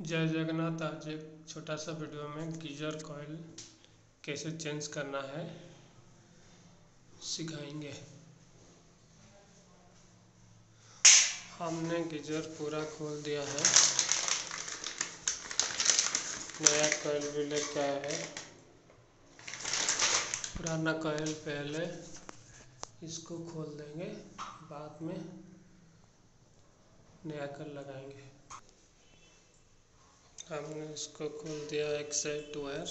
जय जगन्नाथ, आज एक छोटा सा वीडियो में गीजर कॉइल कैसे चेंज करना है सिखाएँगे। हमने गीजर पूरा खोल दिया है। नया कॉइल भी लेके आया है। पुराना कॉइल पहले इसको खोल देंगे, बाद में नया कॉइल लगाएँगे। हमने इसको खोल दिया एक साइड वायर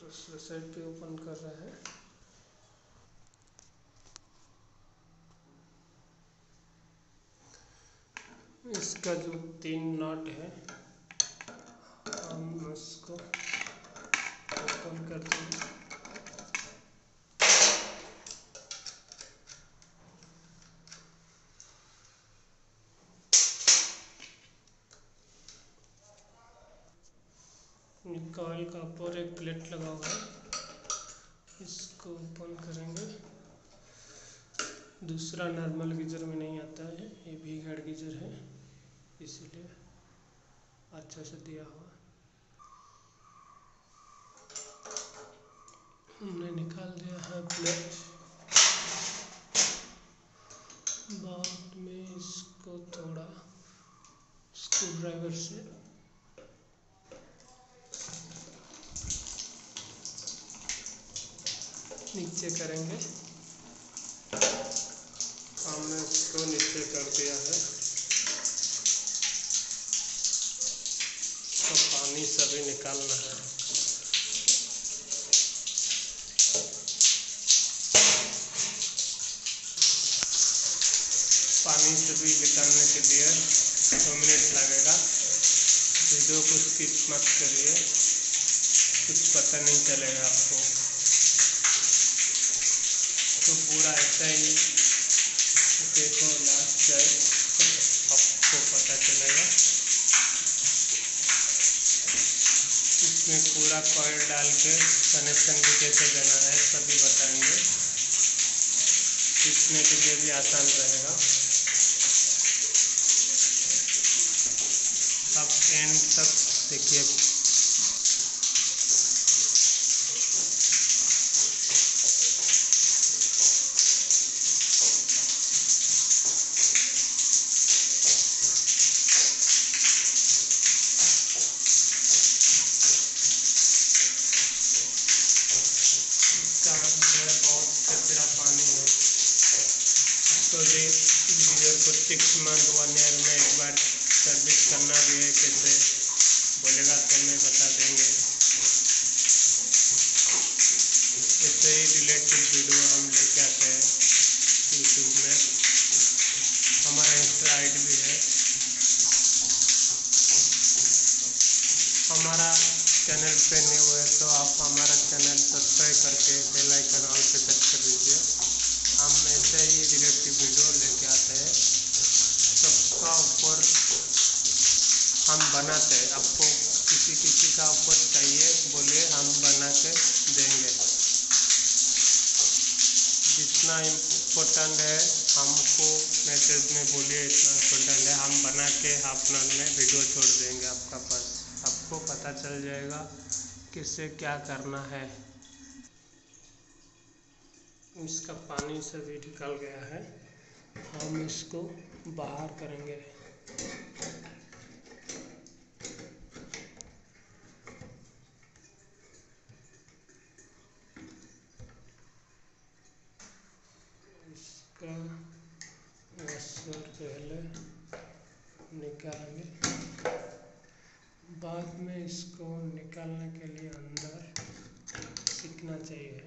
दूसरे साइड भी ओपन कर रहा है। इसका जो तीन नॉट है, हम उसको ओपन कर देंगे कॉइल का ऊपर एक प्लेट लगा हुआ है। इसको ओपन करेंगे। दूसरा नॉर्मल गीजर में नहीं आता है, ये भी हेड गीजर है, इसीलिए अच्छा से दिया हुआ हमने निकाल दिया है प्लेट बाद में इसको थोड़ा स्क्रू ड्राइवर से नीचे करेंगे। हमने इसको नीचे कर दिया है। तो पानी सभी निकालना है। पानी सभी निकालने के लिए दो मिनट लगेगा। वीडियो को स्किप मत करिए। कुछ पता नहीं चलेगा आपको। तो पूरा ऐसा ही देखो लास्ट जाए तो आपको पता चलेगा। इसमें पूरा कॉइल डाल के कनेक्शन भी कैसे देना है, सभी बताएँगे। सीखने के लिए भी आसान रहेगा। आप एंड तक देखिए इसका अंदर बहुत कचरा पानी है इसको भी गीजर को सिक्स मंथ वन ईयर में एक बार सर्विस करना भी है कैसे बोलेगा तो मैं बता देंगे ऐसे ही रिलेटेड वीडियो हम लेके आते हैं यूट्यूब में हमारा इंस्टा आई भी है हमारा चैनल पे न्यू है तो आप हमारा चैनल सब्सक्राइब करके बेल आइकन ऑल पे टच कर दीजिए हम ऐसे ही रिलेटिव वीडियो लेके आते हैं सबका ऊपर हम बनाते हैं आपको किसी किसी का ऊपर चाहिए, बोलिए हम बना के देंगे। जितना इम्पोर्टेंट है, हमको मैसेज में बोलिए, इतना इम्पोर्टेंट है, हम बना के अपना में वीडियो छोड़ देंगे आपका पास आपको पता चल जाएगा किससे क्या करना है। इसका पानी से भी निकल गया है। हम इसको बाहर करेंगे। इसका वॉशर पहले निकालेंगे। बाद में इसको निकालने के लिए अंदर सीखना चाहिए।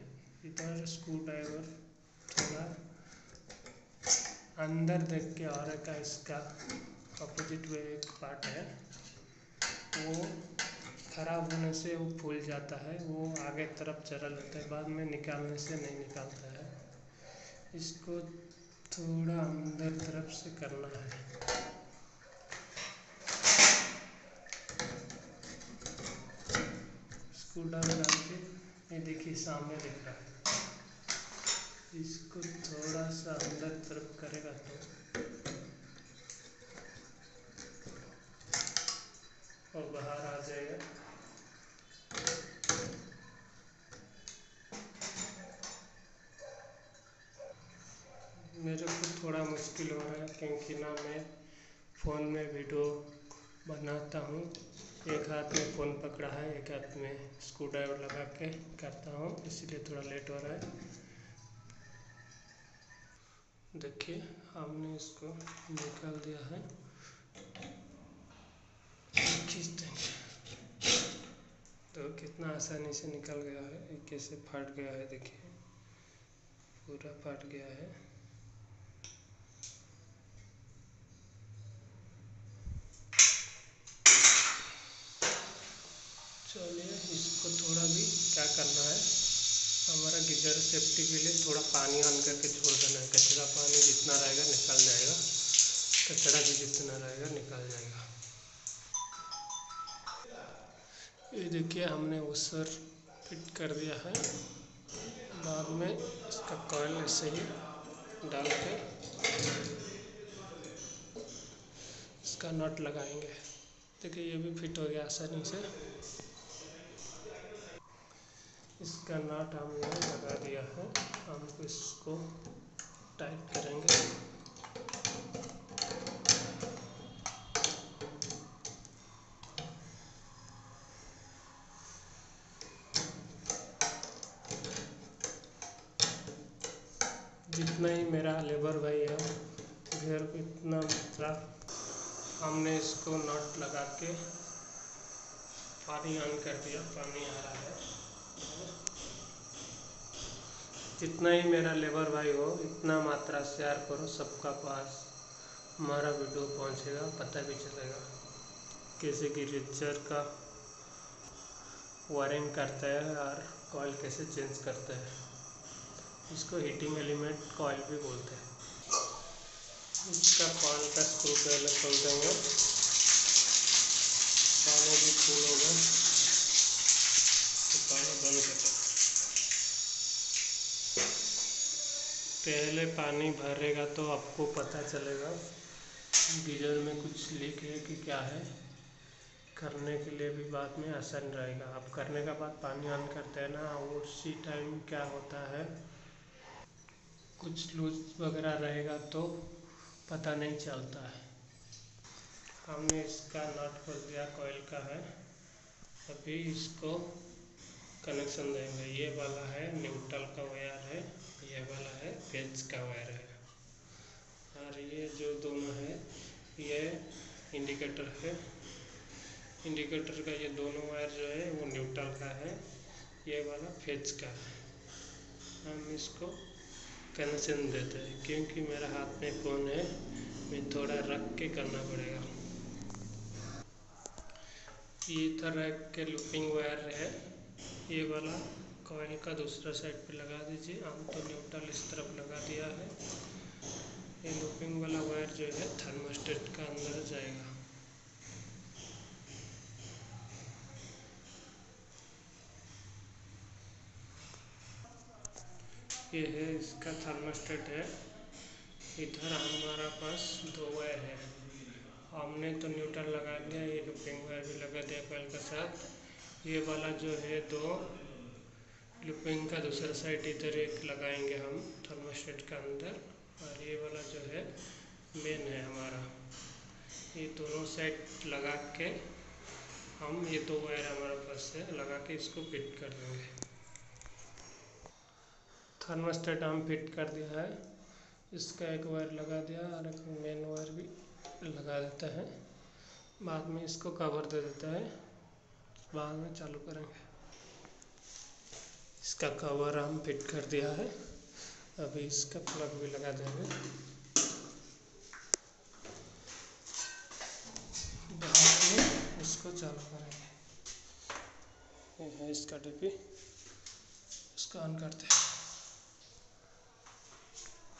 इधर स्क्रू ड्राइवर थोड़ा अंदर देख के और का इसका अपोजिट वे एक पार्ट है। वो खराब होने से वो फूल जाता है, वो आगे तरफ़ चला जाता है, बाद में निकालने से नहीं निकालता है। इसको थोड़ा अंदर तरफ़ से करना है। स्क्रू ड्राइवर डाल के ये देखिए सामने दिख रहा है। इसको थोड़ा सा अंदर तरफ़ करेगा तो। और बाहर आ जाएगा। मेरे को थोड़ा मुश्किल हो रहा है क्योंकि ना मैं फ़ोन में वीडियो बनाता हूँ। एक हाथ में फ़ोन पकड़ा है, एक हाथ में स्क्रू ड्राइवर लगा के करता हूँ, इसलिए थोड़ा लेट हो रहा है। देखिए, हमने इसको निकाल दिया है। तो कितना आसानी से निकल गया है कैसे फट गया है देखिए। पूरा फट गया है। चलिए, इसको थोड़ा भी क्या करना है? हमारा गीजर सेफ्टी के लिए थोड़ा पानी ऑन करके छोड़ देना है। कचरा पानी जितना रहेगा निकल जाएगा। कचरा भी जितना रहेगा निकल जाएगा। ये देखिए, हमने सर फिट कर दिया है। बाद में इसका कॉयल ऐसे ही डाल के इसका नट लगाएँगे। देखिए, ये भी फिट हो गया आसानी से। इसका नाट हमने लगा दिया है। हम इसको टाइट करेंगे। जितना ही मेरा लेबर भाई है घर को इतना मात्रा, हमने इसको नट लगा के पानी ऑन कर दिया। पानी आ रहा है। जितना ही मेरा लेबर भाई हो, इतना मात्रा शेयर करो, सबका पास हमारा वीडियो पहुंचेगा, पता भी चलेगा कैसे कि रिचर का वायरिंग करता है और कॉल कैसे चेंज करता है। इसको हीटिंग एलिमेंट कॉल भी बोलते हैं। इसका कॉयल का स्क्रू पहले खोल देंगे। पानी भी फूल होगा तो पानी बंद कर देंगे पहले पानी भरेगा तो आपको पता चलेगा। गीजर में कुछ लीक है कि क्या है। करने के लिए भी बाद में आसान रहेगा। आप करने का बाद पानी ऑन करते हैं ना उसी टाइम क्या होता है, कुछ लूज वगैरह रहेगा तो पता नहीं चलता है। हमने इसका नट खोल दिया कोयल का है। अभी इसको कनेक्शन देंगे। ये वाला है न्यूट्रल का वायर है। ये वाला है पेज का वायर है। और ये जो दोनों है, ये इंडिकेटर है। इंडिकेटर का ये दोनों वायर जो है, वो न्यूट्रल का है। ये वाला फ़ेज़ का है। हम इसको कनेक्शन देते हैं, क्योंकि मेरा हाथ में फ़ोन है, मैं थोड़ा रख के करना पड़ेगा। ये तरह के लूपिंग वायर है, ये वाला। कॉइल का दूसरा साइड पे लगा दीजिए। हम तो न्यूट्रल इस तरफ़ लगा दिया है। ये लूपिंग वाला वायर जो है, थर्मोस्टेट का अंदर जाएगा। ये है, इसका थर्मोस्टेट है। इधर हमारा पास दो वायर है। हमने तो न्यूट्रल लगा दिया, ये लूपिंग वायर भी लगा दिया कॉइल के साथ। ये वाला जो है दो लुपिंग का दूसरा साइड इधर एक लगाएँगे हम, थर्मोस्टेट का अंदर, और ये वाला जो है मेन है हमारा। ये दोनों साइड लगा के हम, ये दो वायर हमारे पास है, लगा के इसको फिट कर देंगे। थर्मोस्टेट हम फिट कर दिया है, इसका एक वायर लगा दिया, और एक मेन वायर भी लगा देता है। बाद में इसको कवर दे देता है, बाद में चालू करेंगे। इसका कवर हम फिट कर दिया है। अभी इसका प्लग भी लगा देंगे। इसको चालू करेंगे। इसका डिब्बी इसको ऑन करते हैं।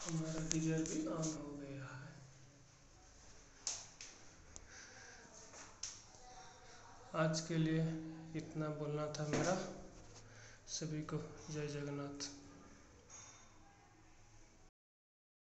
हमारा गीजर भी ऑन हो गया है। आज के लिए इतना बोलना था मेरा। सभी को जय जगन्नाथ।